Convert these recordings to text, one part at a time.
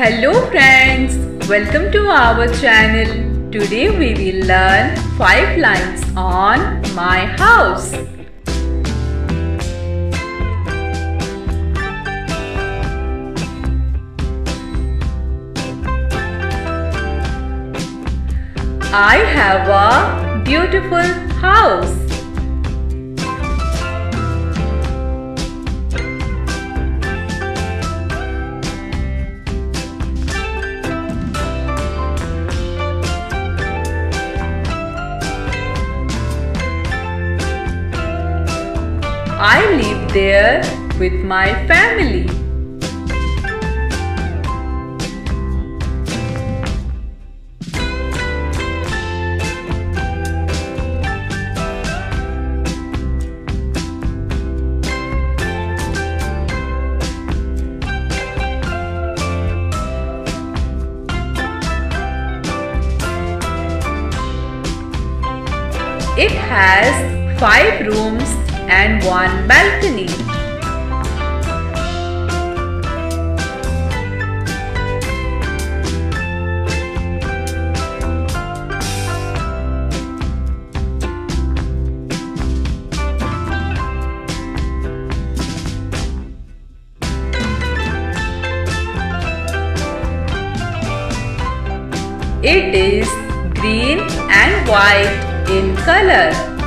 Hello friends, welcome to our channel. Today we will learn 5 lines on my house. I have a beautiful house. I live there with my family. It has five rooms and one balcony. It is green and white in color.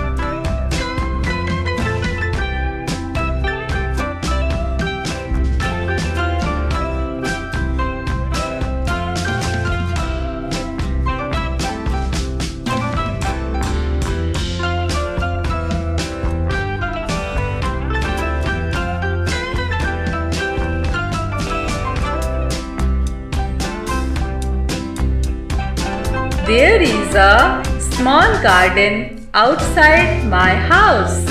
There is a small garden outside my house.